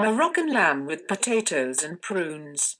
Moroccan lamb with potatoes and prunes.